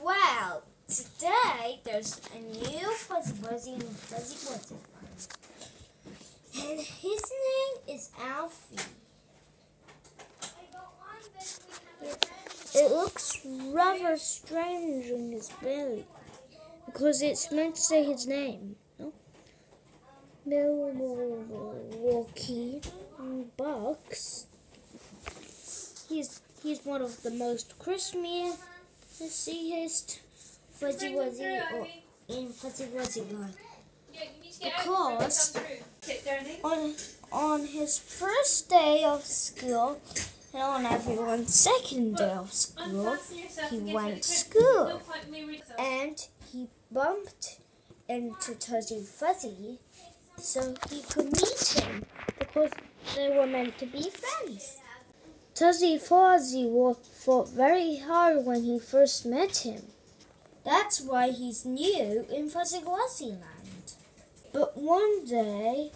Well, today there's a new Fuzzy Wuzzy and Fuzzy Wuzzy And his name is Alfie. It looks rather strange in his belly because it's meant to say his name. No? Milwaukee Bucks. He's he's one of the most Christmas seest Fuzzy Wuzzy or in Fuzzy Wuzzy line. Because on, on his first day of school and on everyone's second day of school, he went to school. and he bumped into Tuzzy Fuzzy so he could meet him because they were meant to be friends. Tuzzy Fuzzy fought very hard when he first met him. That's why he's new in Fuzzy Wuzzy Land. But one day,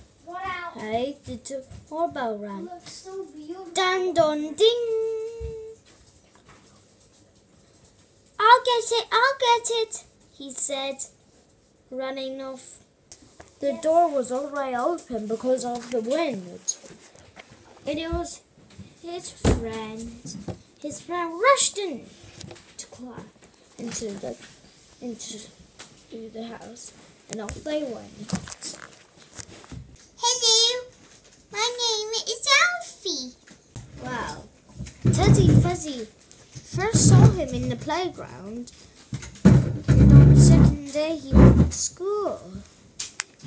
hey, the doorbell rang. So dun dun ding! I'll get it, I'll get it, he said, running off. The door was already open because of the wind. And it was his friend. His friend rushed in to climb into the into the house, and off they went. Hello, my name is Alfie. Wow, Teddy Fuzzy first saw him in the playground, and on the second day he went to school.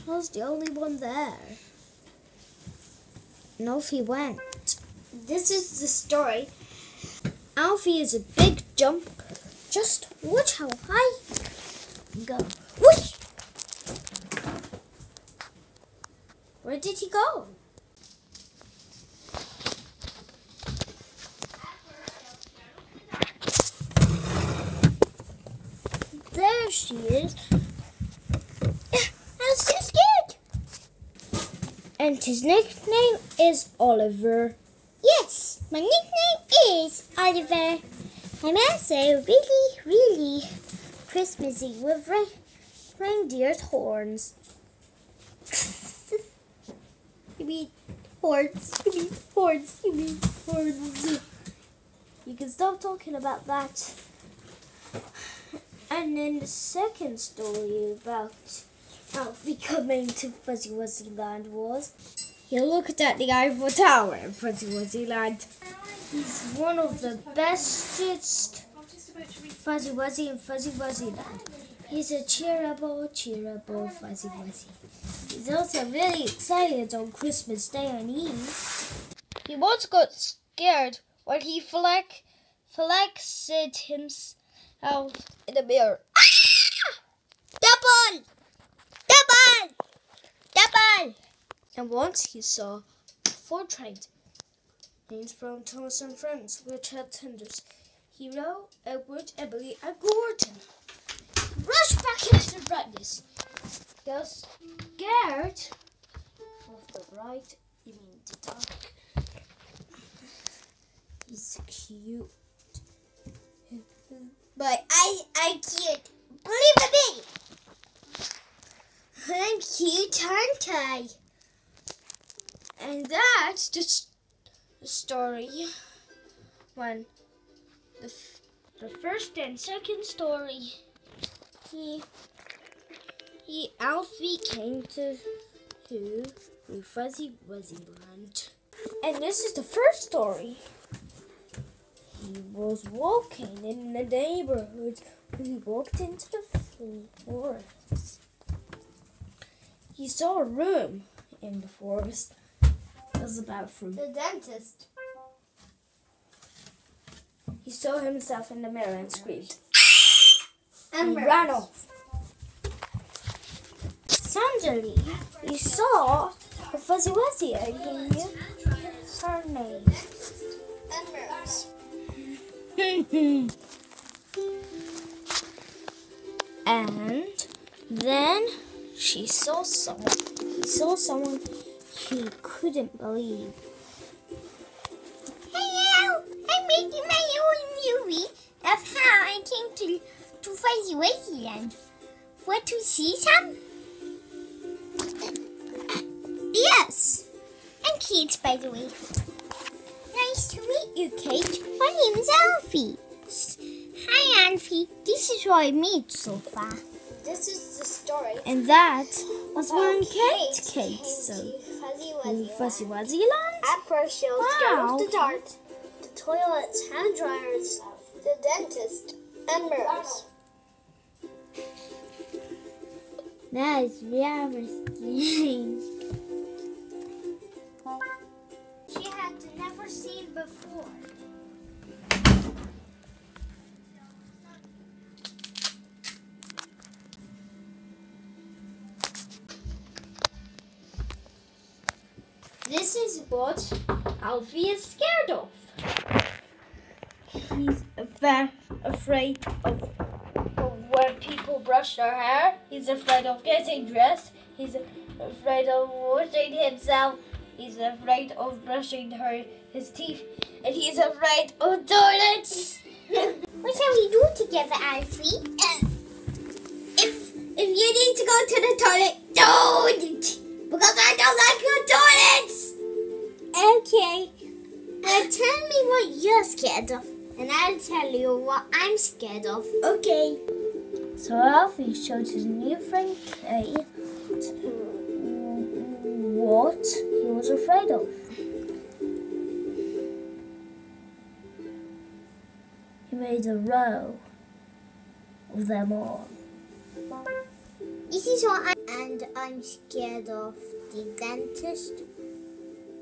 I was the only one there. And off he went. This is the story. Alfie is a big jump. Just watch how high he go. Whoosh! Where did he go? There she is. I'm so scared. And his nickname is Oliver. My nickname is Oliver. I'm also really, really Christmassy with re- reindeer's horns. you mean horns? You mean horns? You mean horns? You can stop talking about that. And then the second story about Alfie coming to Fuzzy Wuzzy Land was he looked at the Eiffel Tower in Fuzzy Wuzzy Land. He's one of the bestest Fuzzy Wuzzy in Fuzzy Wuzzy Land. He's a cheerable, cheerable Fuzzy Wuzzy. He's also really excited on Christmas Day and Eve. He once got scared when he flex, flexed himself in the mirror. Ah! Double! Double! Double! And once he saw four trains. Names from Thomas and Friends, which had tenders. Hiro, Edward, Emily, and Gordon. Rush back into the brightness. Got scared of the bright, you mean the dark. He's cute. But I, I cute. Believe me! I'm cute, aren't I? And that's just the story. When the, the first and second story, he he Alfie came to to the Fuzzy Wuzzy Land. And this is the first story. He was walking in the neighborhood when he walked into the forest. He saw a room in the forest was about fruit. The dentist. He saw himself in the mirror and screamed. And and ran off. Suddenly, he saw the fuzzy wuzzy and he knew her name. And Rose. and then she saw someone. He saw someone he couldn't believe. Hey hello! I'm making my own movie of how I came to, to Fuzzy Wuzzy Land. Want to see some? Yes. I'm Kate, by the way. Nice to meet you, Kate. My name's Alfie. Hi, Alfie. This is what I made so far. This is the story. And that was when Kate Kate Kate so to Fuzzy in Wuzzy Fuzzy. Wuzzy Land. At first, she was Wow. scared of the dark, the toilets, hand dryers, the dentist, and mirrors. That's very strange. She had never seen before. This is what Alfie is scared of. He's very afraid of, of when people brush their hair. He's afraid of getting dressed. He's afraid of washing himself. He's afraid of brushing her his teeth, and he's afraid of toilets. What shall we do together, Alfie? Uh, if if you need to go to the toilet, don't because I don't like your toilets. Okay. Now tell me what you're scared of, and I'll tell you what I'm scared of. Okay. So Alfie showed his new friend Kate what he was afraid of. He made a row of them all. This is what I and I'm scared of the dentist.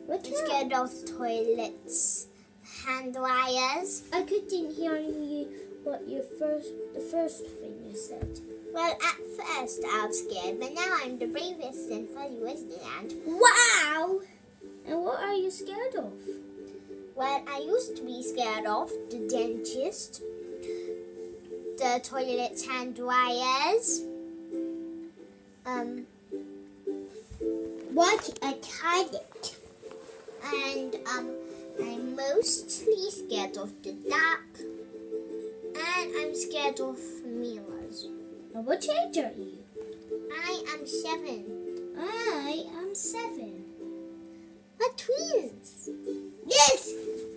What I'm scared of toilets, hand dryers. I couldn't hear you what your first the first thing you said. Well, at first I was scared, but now I'm the bravest in Fuzzy Wuzzyland. Wow! And what are you scared of? Well, I used to be scared of the dentist, the toilets, hand dryers, um, what a toilet, and um, I'm mostly scared of the dark, and I'm scared of mirrors. What age are you? I am seven. I am seven. We're twins. Yes,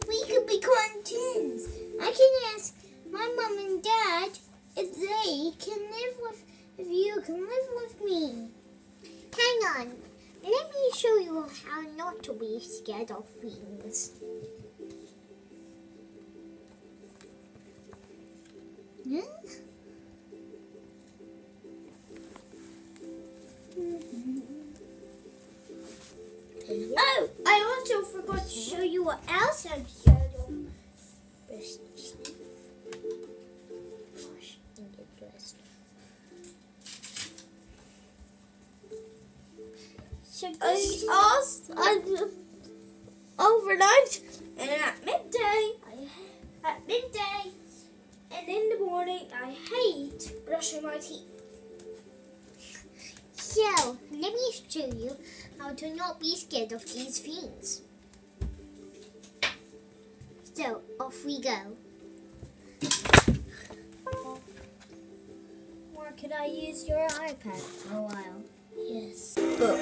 we could become twins. I can ask my mom and dad if they can live with, if you can live with me. Hang on. Let me show you how not to be scared of things. Hmm? Oh, I also forgot to show you what else I'm So I also I, overnight and at midday, I, at midday and in the morning, I hate brushing my teeth. So, let me show you how to not be scared of these things. So, off we go. Or could I use your iPad for a while? Yes. But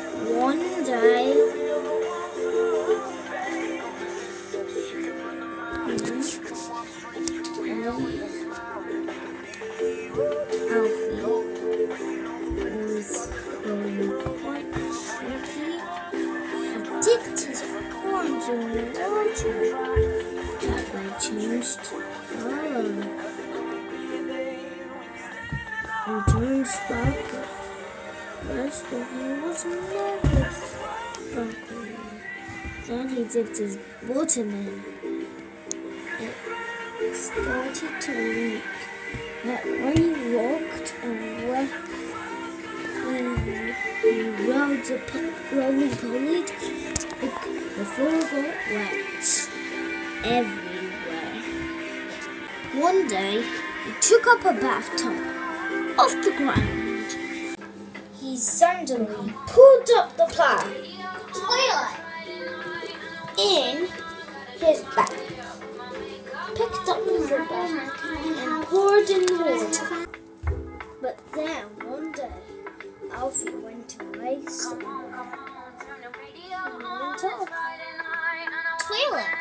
one First, he was nervous. sparkling. Then he dipped his bottom in. It started to leak. But when he walked and went, when he rode the roly poly, the floor got wet everywhere. One day, he took up a bathtub off the ground. He suddenly pulled up the Toilet. in his bag, picked up the rubber, and poured in the water. But then one day, Alfie went away somewhere. He went off. Toilet.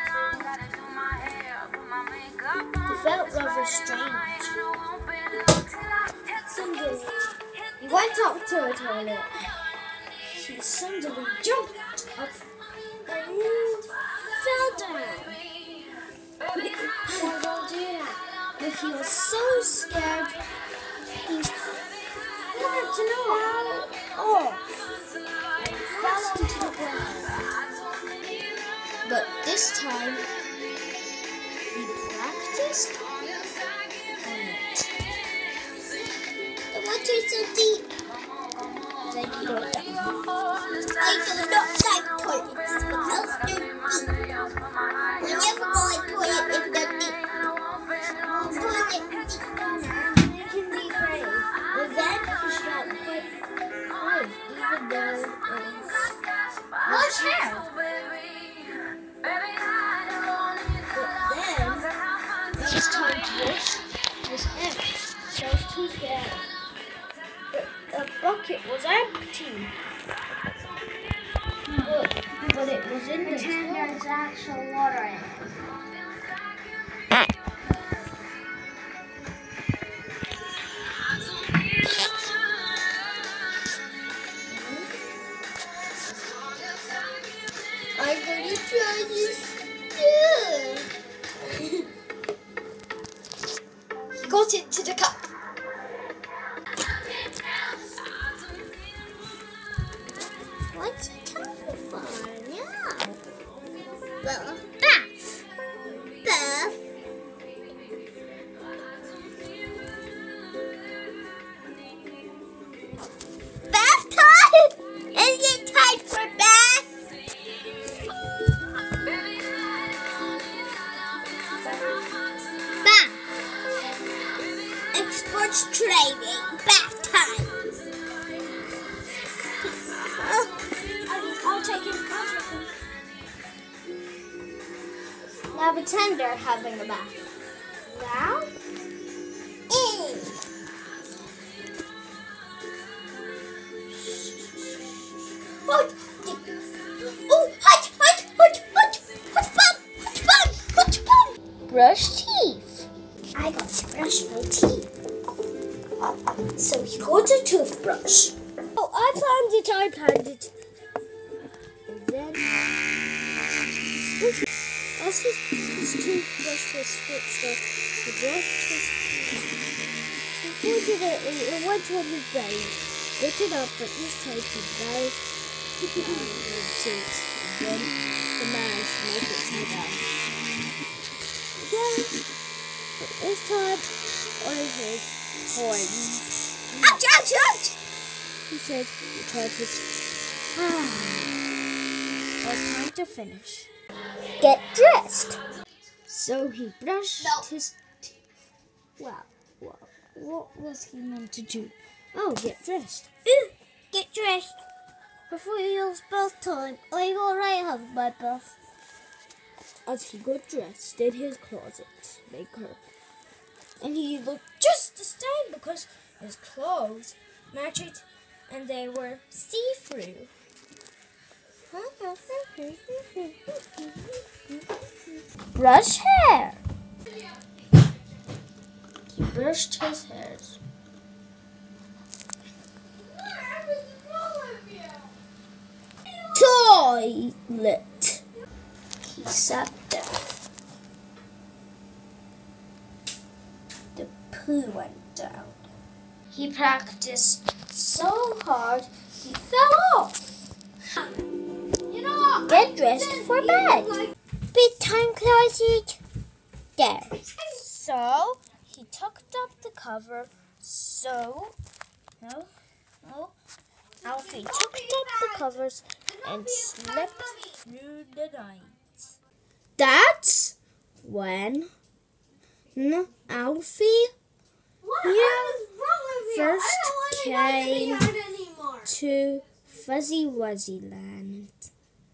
He felt rather strange. Went up to the toilet. She suddenly jumped up and fell down. Why don't do that? But he was so scared. He wanted to know. Oh, and fell onto the ground. But this time, he practiced on it. The water's so deep. Then he got down. I do not like toilets because they're deep. We never go in toilet if they're deep. Toilet deep. They can be brave. But then he felt quite brave, even though it was Wash hair. But then it was time to wash his hair. So I was too. Empty. But, but it was in the tub. actual water in it. I'm gonna try this too. He got it to the cup. Brush teeth. I got to brush my teeth. So he got a toothbrush. Oh, I planned it, I planned it. And then, as his, his toothbrush was switched off, he brushed his teeth. Unfortunately, it went on his brain. Lit it up, but this time he died down with seats. And then the man make it come down. Again, but this time on his horns. Ouch, ouch, ouch. He said he tried his ah. It's time to finish. Get dressed. So he brushed No. his teeth. Wow, wow. What was he meant to do? Oh, get dressed. Ooh, get dressed. Before it's bath time, I already have my bath. As he got dressed in his closet maker, and he looked just the same because his clothes matched and they were see-through. Brush hair. He brushed his hairs. Toilet. He sat down. The poo went down. He practiced so hard he fell off. You know what? Get dressed for bed. Bedtime closet. There. So he tucked up the cover. So no, no. Alfie tucked up the covers and slept through the night. That's when Alfie What Yeah. wrong with you? First I don't want to go to came- the yard anymore. to Fuzzy Wuzzy Land.